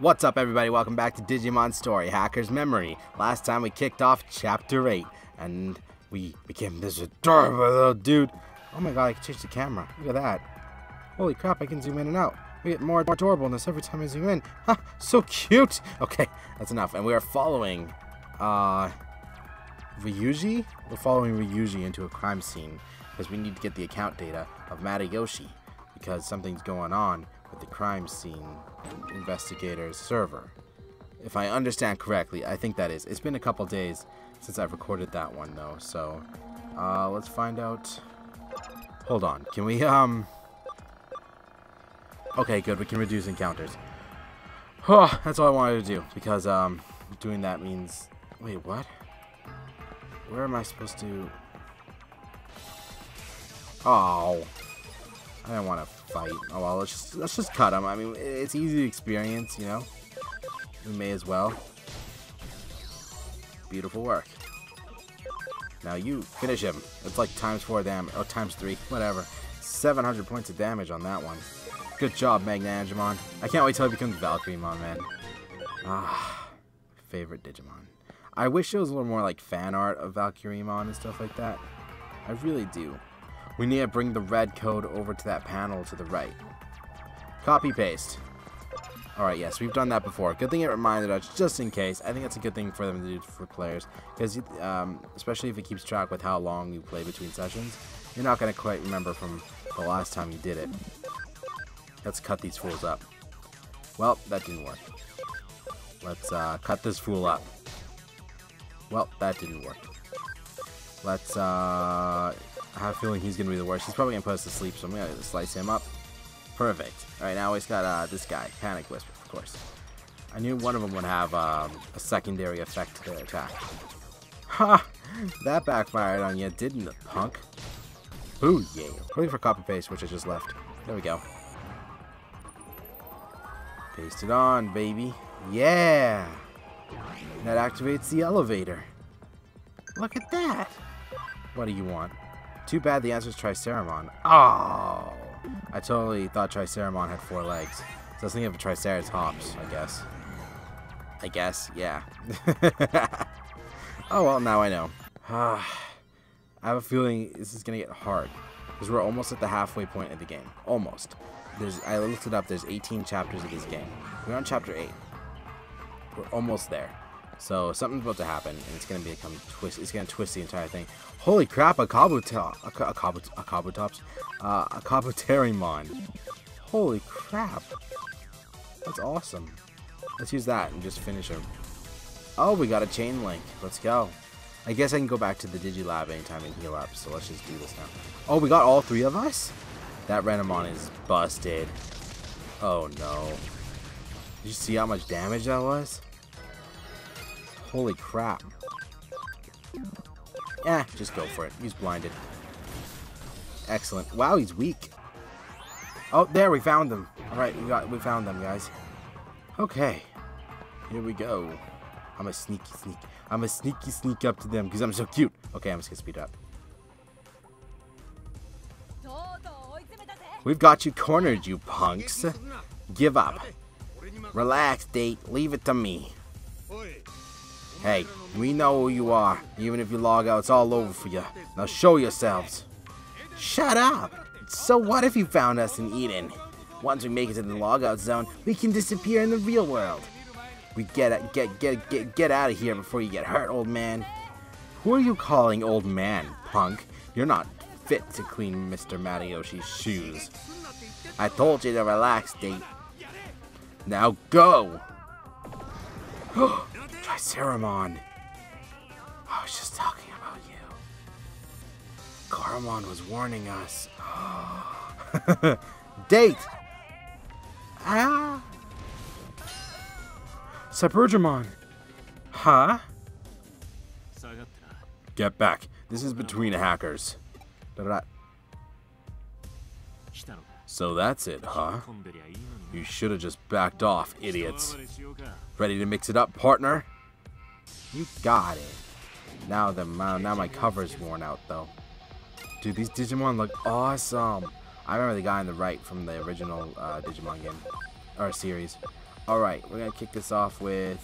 What's up everybody, welcome back to Digimon Story, Hacker's Memory. Last time we kicked off Chapter 8, and we became this adorable little dude. Oh my god, I can change the camera. Look at that. Holy crap, I can zoom in and out. We get more adorableness every time I zoom in. Ha, so cute! Okay, that's enough. And we are following, uh, Ryuji? We're following Ryuji into a crime scene, because we need to get the account data of Matayoshi, because something's going on the crime scene investigator's server. If I understand correctly, I think that is. It's been a couple days since I've recorded that one though, so uh, let's find out. Hold on, can we um? Okay, good. We can reduce encounters. Oh, that's all I wanted to do because um, doing that means. Wait, what? Where am I supposed to? Oh, I don't want to fight. Oh well, let's just let's just cut him. I mean, it's easy experience, you know. We may as well. Beautiful work. Now you finish him. It's like times four damage, or times three, whatever. 700 points of damage on that one. Good job, Magna Angemon. I can't wait till he becomes Valkyrimon, man. Ah, favorite Digimon. I wish there was a little more like fan art of Valkyrimon and stuff like that. I really do. We need to bring the red code over to that panel to the right. Copy paste. Alright, yes, we've done that before. Good thing it reminded us, just in case. I think that's a good thing for them to do for players. Because, um, especially if it keeps track with how long you play between sessions, you're not going to quite remember from the last time you did it. Let's cut these fools up. Well, that didn't work. Let's uh, cut this fool up. Well, that didn't work. Let's uh, I have a feeling he's going to be the worst. He's probably going to put us to sleep, so I'm going to slice him up. Perfect. Alright, now he's got uh, this guy, Panic Whisper, of course. I knew one of them would have um, a secondary effect to their attack. Ha! that backfired on you, didn't it, punk? Ooh, yeah. Waiting for copy paste, which I just left. There we go. Paste it on, baby. Yeah! That activates the elevator. Look at that! What do you want? Too bad the answer is Triceramon. Oh! I totally thought Triceramon had four legs. So I was thinking of Triceratops, I guess. I guess, yeah. oh well, now I know. I have a feeling this is gonna get hard. Because we're almost at the halfway point of the game. Almost. There's I looked it up, there's 18 chapters of this game. We're on chapter 8. We're almost there. So something's about to happen, and it's gonna become twist. It's gonna twist the entire thing. Holy crap! A Kabuto, a, a, a Kabutops, uh, a Kabuterimon. Holy crap! That's awesome. Let's use that and just finish him. Oh, we got a chain link. Let's go. I guess I can go back to the Digilab anytime and heal up. So let's just do this now. Oh, we got all three of us. That Renamon is busted. Oh no. Did you see how much damage that was? Holy crap. Yeah, just go for it. He's blinded. Excellent. Wow, he's weak. Oh, there, we found them. Alright, we got we found them, guys. Okay. Here we go. I'm a sneaky sneak. I'm a sneaky sneak up to them because I'm so cute. Okay, I'm just gonna speed up. We've got you cornered, you punks. Give up. Relax, date. Leave it to me. Hey, we know who you are. Even if you log out, it's all over for you. Now show yourselves. Shut up! So what if you found us in Eden? Once we make it to the logout zone, we can disappear in the real world. We get get get get get out of here before you get hurt, old man. Who are you calling old man, punk? You're not fit to clean Mr. Matayoshi's shoes. I told you to relax, date. Now go! Triceramon. I was just talking about you. Caramon was warning us. Date! Ah! Cybergemon! Huh? Get back. This is between hackers. So that's it, huh? You should have just backed off, idiots. Ready to mix it up, partner? You got it. Now the now my cover's worn out though. Dude, these Digimon look awesome. I remember the guy on the right from the original uh, Digimon game or series. Alright, we're gonna kick this off with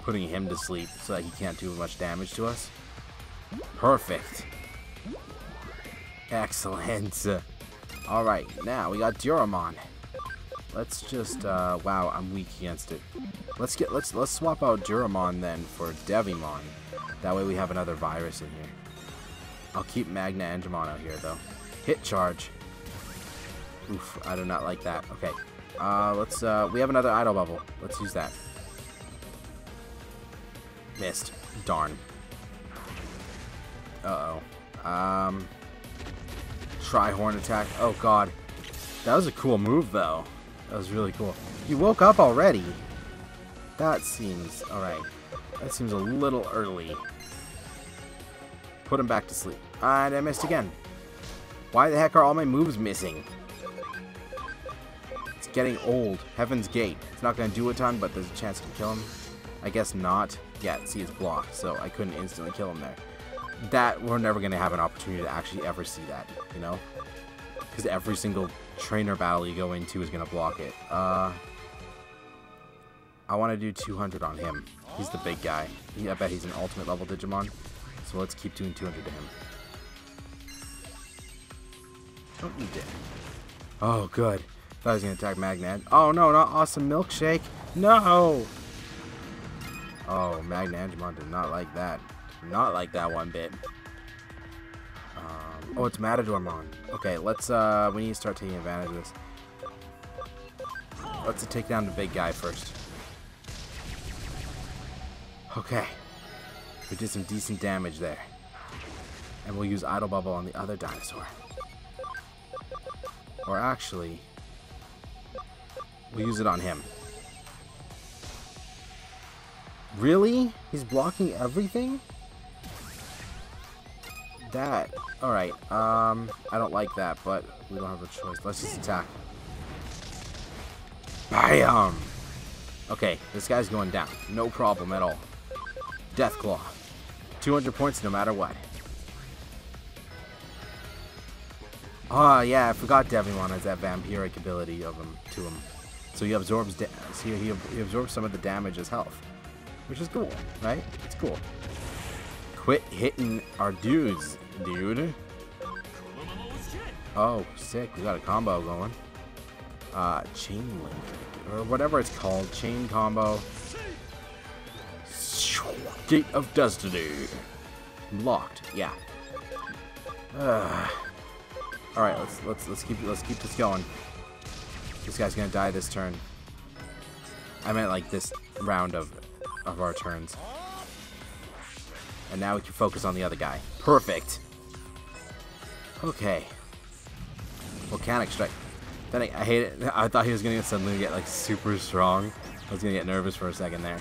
putting him to sleep so that he can't do much damage to us. Perfect. Excellent. Alright, now we got Duramon. Let's just uh wow, I'm weak against it. Let's get let's let's swap out Duramon then for Devimon. That way we have another virus in here. I'll keep Magna Angemon out here though. Hit charge. Oof, I do not like that. Okay. Uh let's uh we have another idle bubble. Let's use that. Missed. Darn. Uh oh. Um Try horn attack. Oh god. That was a cool move though. That was really cool. You woke up already. That seems alright. That seems a little early. Put him back to sleep. And I missed again. Why the heck are all my moves missing? It's getting old. Heaven's Gate. It's not going to do a ton, but there's a chance to kill him. I guess not. Yeah, see, it's blocked, so I couldn't instantly kill him there. That, we're never going to have an opportunity to actually ever see that, you know? Because every single trainer battle you go into is going to block it. Uh, I want to do 200 on him. He's the big guy. I bet he's an ultimate level Digimon. So let's keep doing 200 to him. Don't you dare. Oh, good. Thought he was going to attack Magnet. Oh, no, not Awesome Milkshake. No! Oh, Magnet Magnangemon did not like that. Not like that one bit. Um, oh, it's Matadormon. Okay, let's, uh, we need to start taking advantage of this. Let's take down the big guy first. Okay. We did some decent damage there. And we'll use Idle Bubble on the other dinosaur. Or actually, we'll use it on him. Really? He's blocking everything? That. Alright, um, I don't like that, but we don't have a choice. Let's just attack. BAM! Okay, this guy's going down. No problem at all. Deathclaw. 200 points no matter what. Oh, yeah, I forgot Devimon has that vampiric ability of him to him. So he absorbs so he, he, he absorbs some of the damage as health. Which is cool, right? It's cool. Quit hitting our dudes, dude. Oh, sick. We got a combo going. Uh, chain link. Or whatever it's called. Chain combo. Gate of Destiny. Locked. Yeah. Uh, all right, let's let's let's keep let's keep this going. This guy's gonna die this turn. I meant like this round of of our turns. And now we can focus on the other guy. Perfect. Okay. Volcanic strike. Then I, I hate it. I thought he was gonna suddenly get like super strong. I was gonna get nervous for a second there.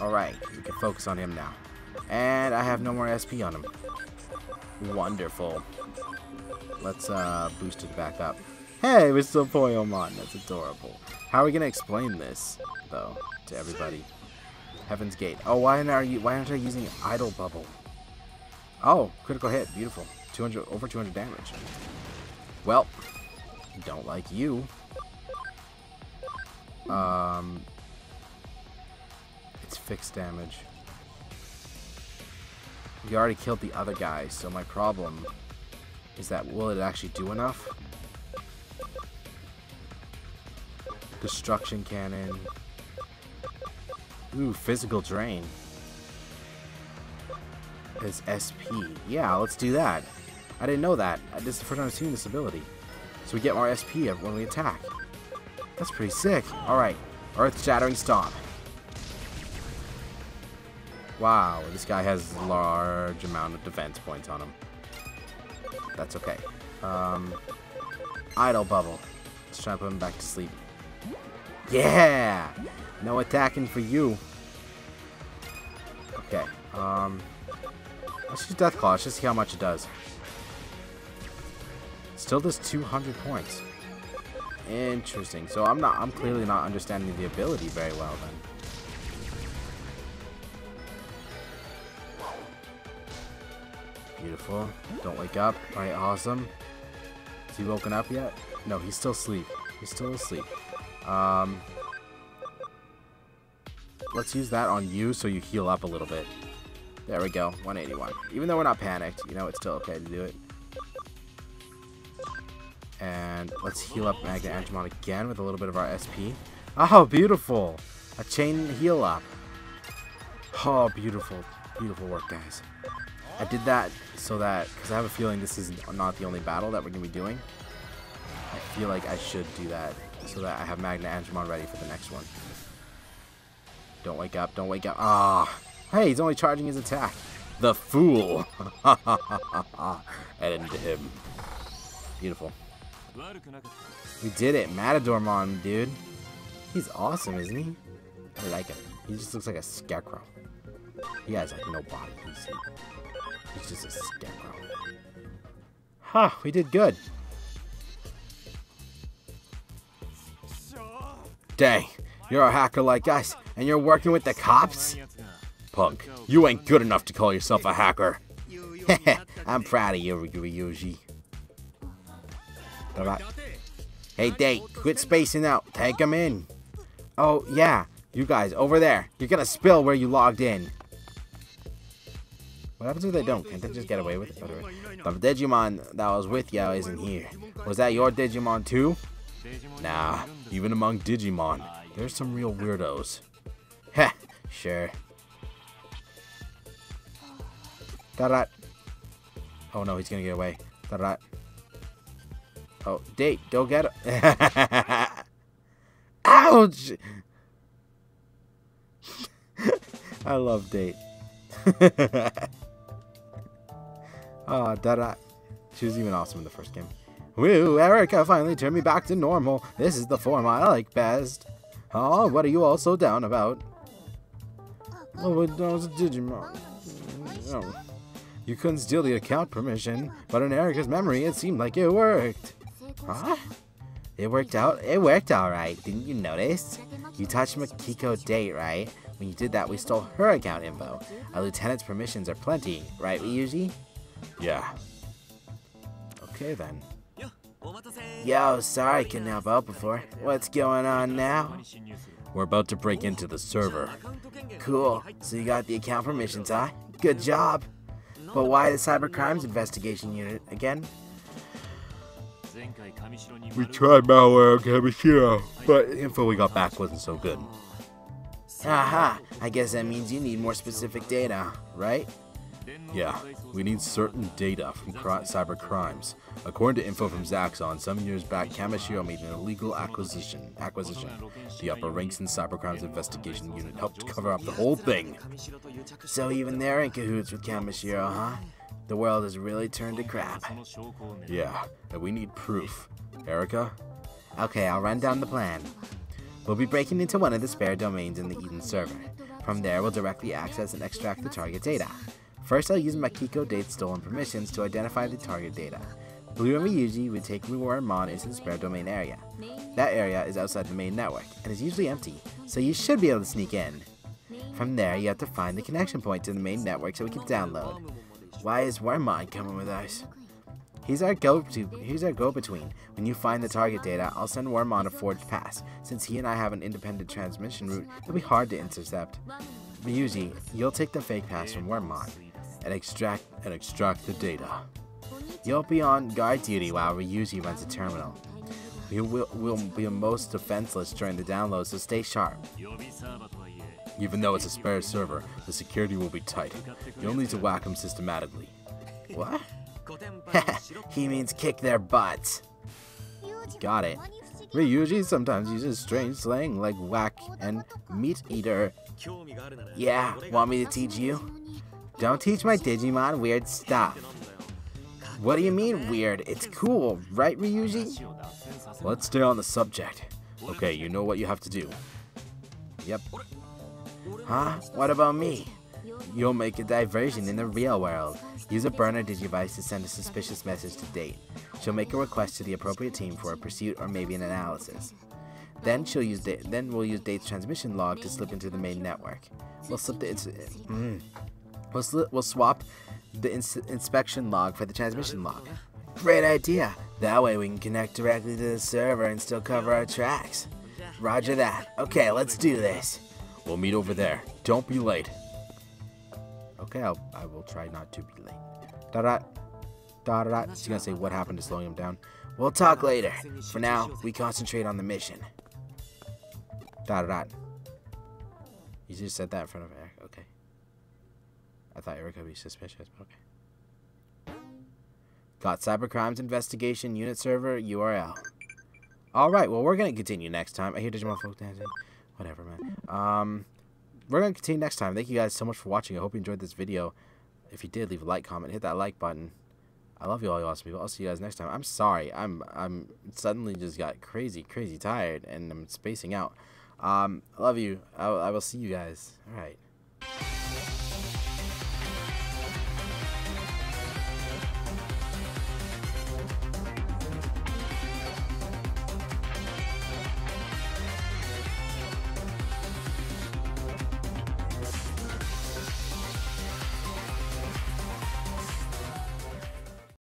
Alright, we can focus on him now. And I have no more SP on him. Wonderful. Let's uh, boost it back up. Hey, Mr. Poyomon, that's adorable. How are we gonna explain this, though, to everybody? Heaven's Gate. Oh, why aren't? Why aren't I using Idle Bubble? Oh, critical hit, beautiful. 200, over 200 damage. Well, don't like you. Um, fixed damage. We already killed the other guy, so my problem is that will it actually do enough? Destruction cannon. Ooh, physical drain. Is SP. Yeah, let's do that. I didn't know that. This is the first time I've seen this ability. So we get more SP when we attack. That's pretty sick. Alright. Earth Shattering Stomp. Wow, this guy has a large amount of defense points on him. That's okay. Um, idle Bubble. Let's try to put him back to sleep. Yeah! No attacking for you. Okay. Um, let's use Deathclaw. Let's just see how much it does. Still does 200 points. Interesting. So I'm not. I'm clearly not understanding the ability very well then. Don't wake up. Alright, awesome. Is he woken up yet? No, he's still asleep. He's still asleep. Um, let's use that on you so you heal up a little bit. There we go, 181. Even though we're not panicked, you know, it's still okay to do it. And let's heal up Magna Angemon again with a little bit of our SP. Oh, beautiful! A chain heal up. Oh, beautiful. Beautiful work, guys. I did that so that, because I have a feeling this is not the only battle that we're going to be doing. I feel like I should do that so that I have Magna Angemon ready for the next one. Don't wake up, don't wake up. Ah, hey, he's only charging his attack. The fool. and him. Beautiful. We did it, Matadormon, dude. He's awesome, isn't he? I like him. He just looks like a scarecrow. He has like no body. He's, he's just a scarecrow. Huh, we did good. Dang, you're a hacker like us, and you're working with the cops? Punk, you ain't good enough to call yourself a hacker. I'm proud of you, Ryuji. Alright. Hey, Date, quit spacing out. Take him in. Oh, yeah. You guys, over there. You're gonna spill where you logged in. What happens if they don't? Can't they just get away with it? But the Digimon that was with you isn't here. Was that your Digimon too? Nah, even among Digimon, there's some real weirdos. Heh, sure. Da Oh no, he's gonna get away. Da Oh, date, go get him. Ouch! I love date. Ah, oh, da da. She was even awesome in the first game. Woo, Erika finally turned me back to normal. This is the form I like best. Oh, what are you all so down about? Oh, it was a Digimon. Oh. You couldn't steal the account permission, but in Erika's memory, it seemed like it worked. Huh? It worked out? It worked alright, didn't you notice? You touched Makiko Date, right? When you did that, we stole her account info. A lieutenant's permissions are plenty, right, Ryuji? Yeah. Okay then. Yo, sorry couldn't help out before. What's going on now? We're about to break into the server. Cool. So you got the account permissions, huh? Good job. But why the Cyber Crimes Investigation Unit again? We tried malware on Kamishiro, but the info we got back wasn't so good. Aha! I guess that means you need more specific data, right? Yeah, we need certain data from cyber crimes. According to info from Zaxon, some years back, Kamishiro made an illegal acquisition. Acquisition. The upper ranks in cybercrimes investigation unit helped cover up the whole thing. So even they're in cahoots with Kamishiro, huh? The world has really turned to crap. Yeah, and we need proof. Erika? Okay, I'll run down the plan. We'll be breaking into one of the spare domains in the Eden server. From there, we'll directly access and extract the target data. First, I'll use Makiko Date's stolen permissions to identify the target data. Blue and Ryuji would take Mon into the spare domain area. That area is outside the main network, and is usually empty, so you should be able to sneak in. From there, you have to find the connection point to the main network so we can download. Why is Wormmon coming with us? He's our go-to. He's our go-between. When you find the target data, I'll send Wormmon a forged pass. Since he and I have an independent transmission route, it'll be hard to intercept. Ryuji, you'll take the fake pass from Wormmon and extract and extract the data. You'll be on guard duty while Ryuji runs the terminal. We will, will be most defenseless during the download, so stay sharp. Even though it's a spare server, the security will be tight. You'll need to whack them systematically. What? he means kick their butts. Got it. Ryuji sometimes uses strange slang like whack and meat eater. Yeah, want me to teach you? Don't teach my Digimon weird stuff. What do you mean weird? It's cool, right Ryuji? Let's stay on the subject. Okay, you know what you have to do. Yep. Huh? What about me? You'll make a diversion in the real world. Use a burner digivice to send a suspicious message to Date. She'll make a request to the appropriate team for a pursuit or maybe an analysis. Then she'll use then we'll use Date's transmission log to slip into the main network. We'll slip the mm, We'll, we'll swap the ins inspection log for the transmission log. Great idea. That way we can connect directly to the server and still cover our tracks. Roger that. Okay, let's do this. We'll meet over there. Don't be late. Okay, I'll, I will try not to be late. Da da da da da. He's gonna say what happened to slowing him down. We'll talk later. For now, we concentrate on the mission. Da da da. You just said that in front of Eric. Okay. I thought Eric would be suspicious, but okay. Got Cybercrimes Investigation Unit Server URL. Alright, well, we're going to continue next time. I hear Digimon Folk Dancing. Whatever, man. Um, we're going to continue next time. Thank you guys so much for watching. I hope you enjoyed this video. If you did, leave a like, comment, hit that like button. I love you all, you awesome people. I'll see you guys next time. I'm sorry. I'm I'm suddenly just got crazy, crazy tired, and I'm spacing out. Um, I love you. I, I will see you guys. All right.